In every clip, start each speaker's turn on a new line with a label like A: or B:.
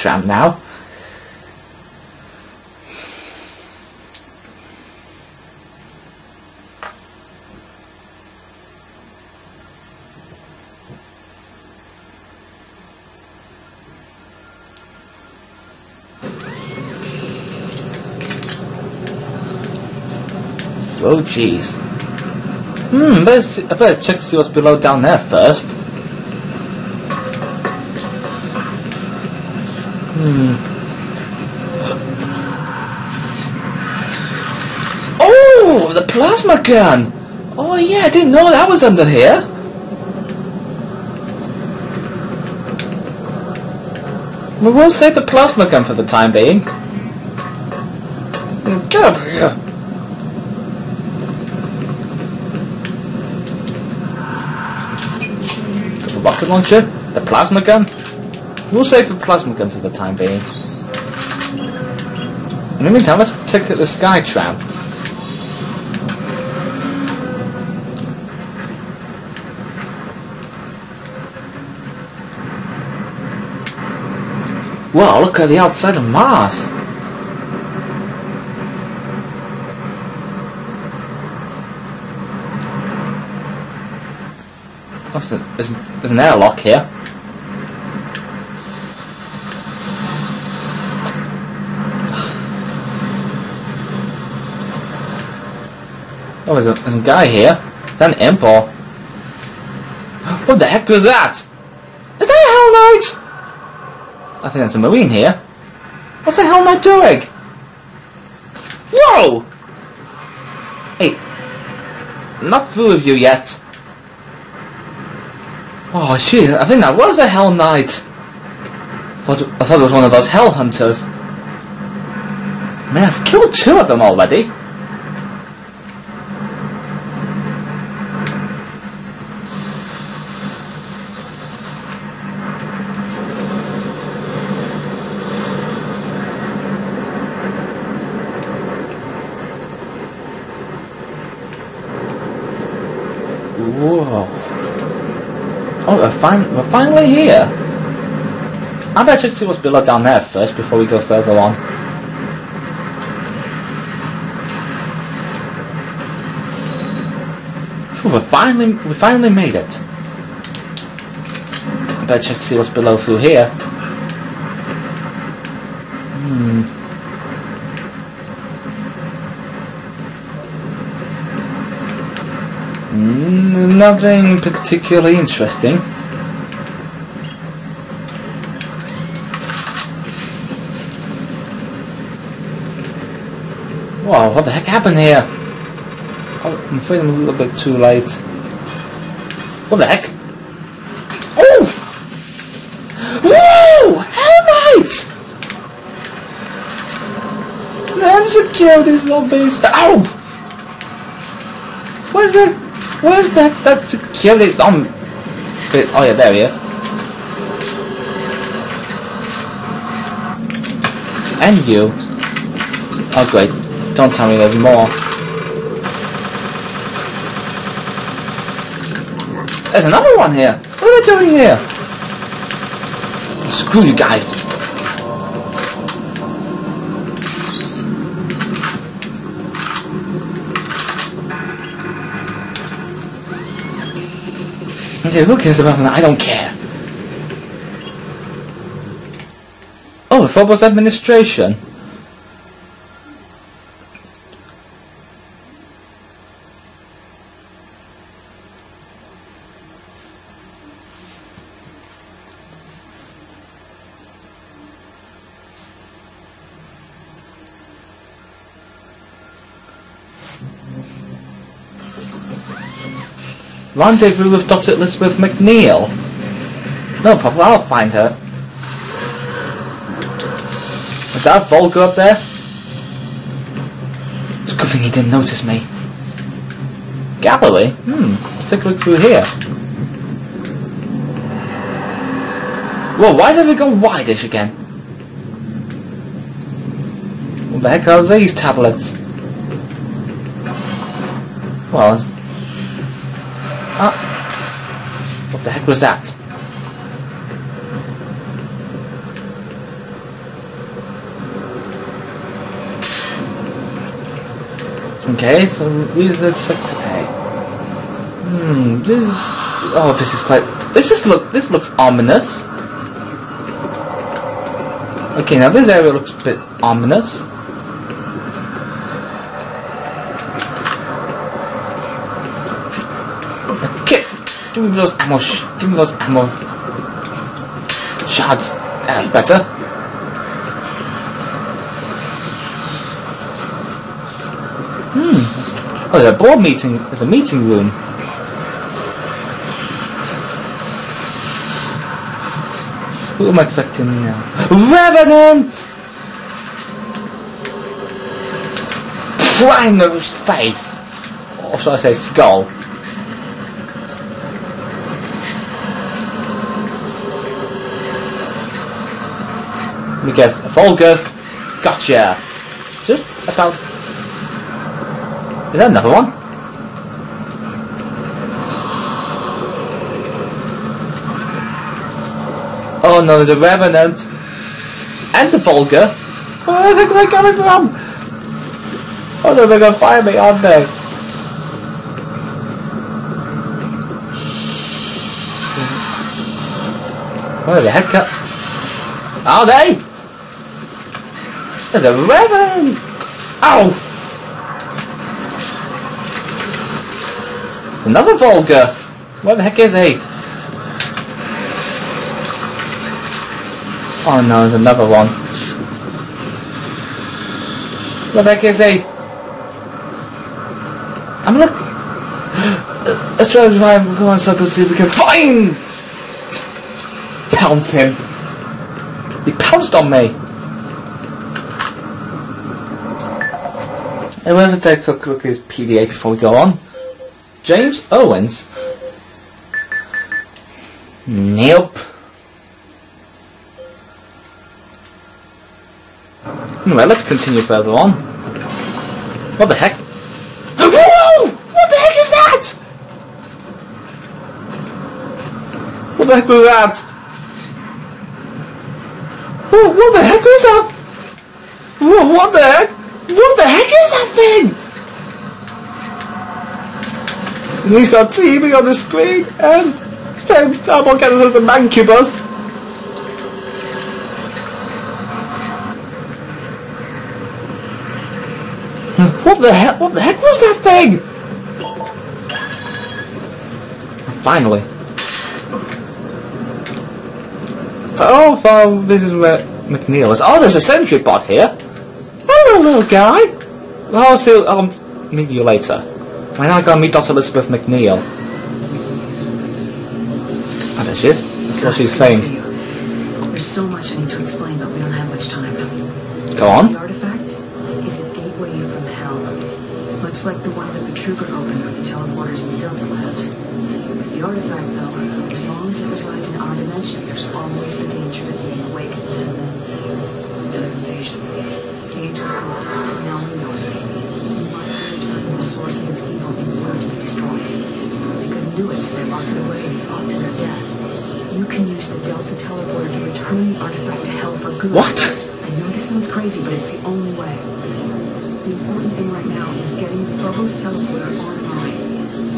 A: tram now. Oh jeez. Hmm, see, I better check to see what's below down there first. Hmm. Oh, the plasma gun! Oh yeah, I didn't know that was under here. We will save the plasma gun for the time being. Get up here! The rocket launcher, the plasma gun. We'll save the plasma gun for the time being. In the meantime, let's take at the sky tram. Wow, look at the outside of Mars. Oh, there's, a- there's, there's an airlock here. Oh, there's a, a guy here. Is that an imp or... What the heck was that? Is that a Hell Knight? I think that's a marine here. What's the Hell Knight doing? Whoa! Hey, I'm not through with you yet. Oh jeez, I think that was a Hell Knight. I thought, I it was one of those Hell Hunters. Man, I've killed two of them already. Whoa. Oh, we're, fin- we're finally here. I better see what's below down there first before we go further on. Phew, we finally we finally made it. I better to see what's below through here. Hmm. Nothing particularly interesting. Wow, what the heck happened here? Oh, I'm I'm a little bit too late. What the heck? Oh! Whoa! Hell Knight! Man, security zombies! Ow! Where's that? Where's that? That security zombie? Oh yeah, there he is. And you. Oh great. Don't tell me there's more. There's another one here. What are they doing here? Screw you guys. Okay, who cares about that? I don't care. Oh, Phobos administration. Rendezvous with Dr. Elizabeth McNeil. No problem, I'll find her. Is that Vulgar up there? It's a good thing he didn't notice me. Galilee? Hmm, let's take a look through here. Whoa, why have we gone whitish again? What the heck are these tablets? Well, what the heck was that? Okay, so these are just like today. Hmm, this is... Oh, this is quite... This is look... This looks ominous. Okay, now this area looks a bit ominous. Those give me those ammo shards. That's better. Hmm. Oh, there's a board meeting. There's a meeting room. Who am I expecting now? Revenant! Right in the face! Or should I say skull? Because Vulgar, gotcha! Just about... Is that another one? Oh no, there's a Revenant! And the Vulgar! Where the heck am I coming from? Oh no, they're gonna fire me, aren't they? Where the heck? Are they? There's a Revenant! Ow! Oh. Another Vulgar! Where the heck is he? Oh no, there's another one. Where the heck is he? I'm look. Let's try to find go on circle see if we can find. Pounce him. He pounced on me. And we're going to take a look at his PDA before we go on. James Owens. Nope. Anyway, let's continue further on. What the heck? Whoa! What the heck is that? What the heck was that? Whoa, what the heck was that? Whoa, what the heck? What the heck is that thing? And he's got TV on the screen and Starboard Cannons as the Mancubus. What the heck? What the heck was that thing? Finally. Oh, well, this is where McNeil is. Oh, there's a sentry bot here. Hello, little guy. I'll see. I'll meet you later. We're now to meet Dr. Elizabeth McNeil. Oh, there she is. That's what she's saying.
B: There's so much I need to explain, but we don't have much time.
A: Go on.
B: The artifact is a gateway from hell, much like the one that Betruger opened with the teleporters in the Delta Labs. With the artifact, though, as long as it resides in our dimension, there's always the danger of being awakened to another invasion. The ancients go, now we know it. We must determine the source of its evil in order to be destroyed. They couldn't do it, so they locked it away and fought to their death. You can use the Delta teleporter to return the artifact to hell for good.
A: What?
B: I know this sounds crazy, but it's the only way. The important thing right now is getting the Phobos teleporter online.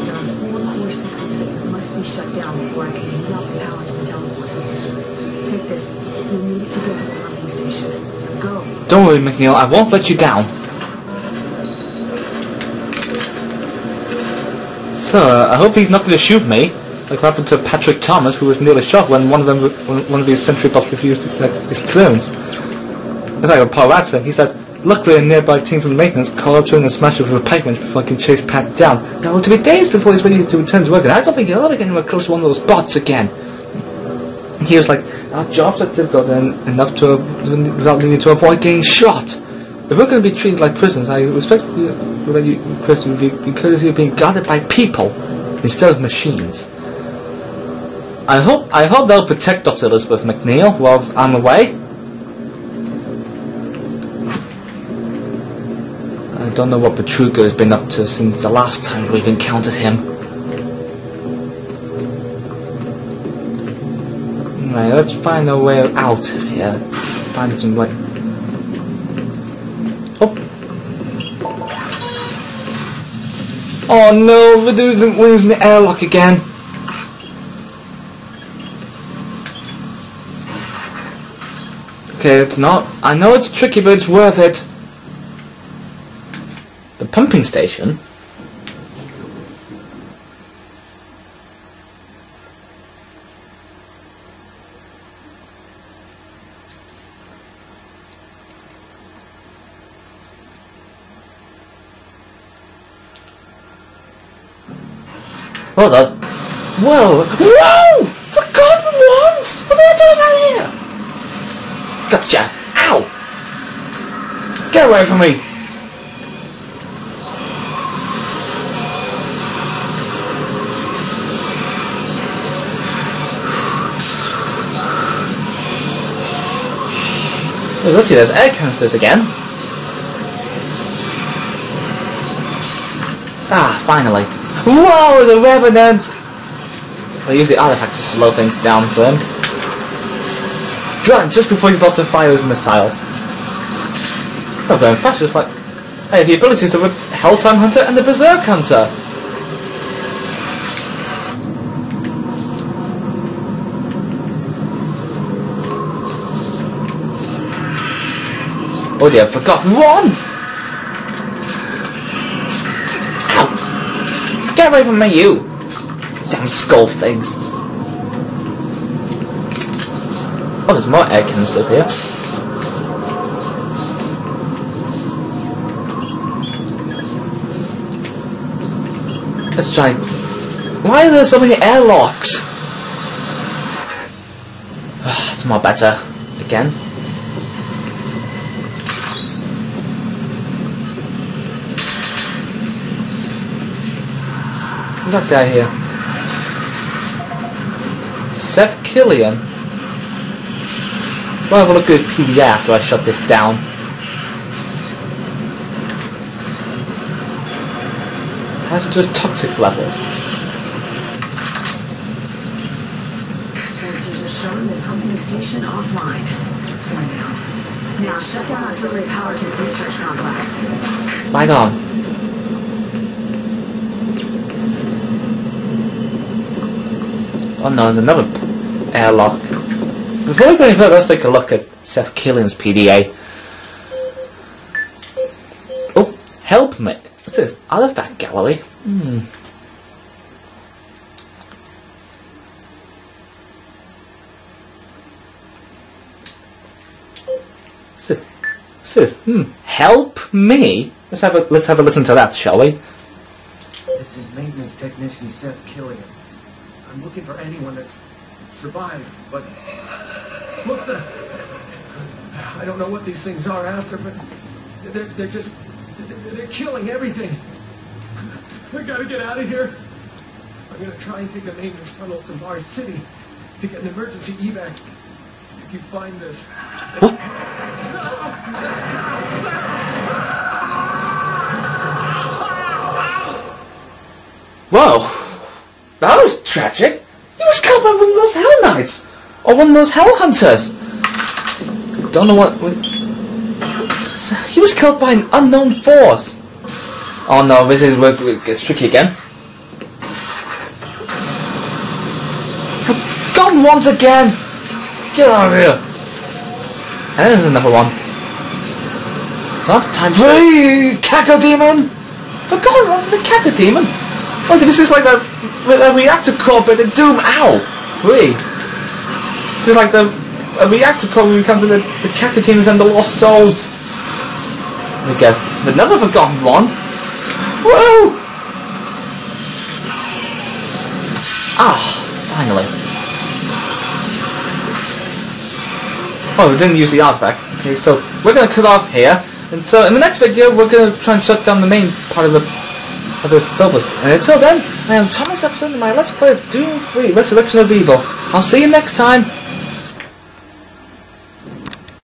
B: There are four core systems that must be shut down before I can up the power to the teleporter. Take this. You'll need it to get to the landing station.
A: Don't worry, McNeil. I won't let you down. So, I hope he's not going to shoot me, like what happened to Patrick Thomas, who was nearly shot when one of them, one of his sentry bots refused to collect his clones. It's like Paul Ratzer. He said, Luckily, a nearby team from maintenance called up to him and smashed him with a pavement before I can chase Pat down. Now, it'll be days before he's ready to return to work, and I don't think he'll ever get anywhere close to one of those bots again. And he was like, our jobs are difficult and enough to without needing to avoid getting shot. If we're going to be treated like prisoners, I respect you, request because you're being guarded by people instead of machines. I hope I hope they'll protect Dr. Elizabeth McNeil while I'm away. I don't know what Petruga has been up to since the last time we've encountered him. Let's find a way out of here. Find some way. Oh. Oh no, we're losing, we're losing the airlock again. Okay, it's not. I know it's tricky, but it's worth it. The pumping station? Hold on. Whoa! Whoa! Forgotten ones! What are they doing out here? Gotcha! Ow! Get away from me! Oh, looky, there's air canisters again. Ah, finally. Whoa, there's a revenant! I'll use the artifact to slow things down for him. Just before he's about to fire his missiles. Oh, going fast, just like... I have the abilities of a Helltime Hunter and the Berserk Hunter! Oh dear, I've forgotten one! Get away from me, you! Damn skull things! Oh, there's more air canisters here. Let's try. Why are there so many airlocks? it's more better. Again. That guy here. Seth Killian. We'll have a look at his PDA after I shut this down. Hazardous toxic levels.
B: Sensors are showing the pumping station offline. It's going down. Now shut down auxiliary power to the research complex.
A: Right on. Oh no, there's another airlock. Before we go any further, let's take a look at Seth Killian's PDA. Oh, help me. What's this? Artifact gallery? Hmm. What's this? What's this? Hmm. Help me? Let's have a let's have a listen to that, shall we?
C: This is maintenance technician Seth Killian. I'm looking for anyone that's survived, but look, the, I don't know what these things are after, but they're, they're just, they're killing everything. I gotta get out of here. I'm gonna try and take a maintenance tunnel to Mars City to get an emergency evac. If you find this.
A: Whoa! That was tragic. He was killed by one of those Hell Knights! Or one of those Hell Hunters! Don't know what... He was killed by an unknown force! Oh no, this is where it gets tricky again. Forgotten once again! Get out of here! And there's another one. Not time for a Cacodemon! Forgotten once the Cacodemon! Oh, this is like a, a reactor core, but in Doom. Ow! Free. This is like the a reactor core when we come to the, the Cacodemons and the Lost Souls. I guess another forgotten one. Whoa! Ah, finally. Oh, we didn't use the artifact. Okay, so we're gonna cut off here. And so in the next video, we're gonna try and shut down the main part of the of the Phobos. And uh, until then, I am Thomas Epplestone and my Let's Play of Doom 3 Resurrection of Evil. I'll see you next time.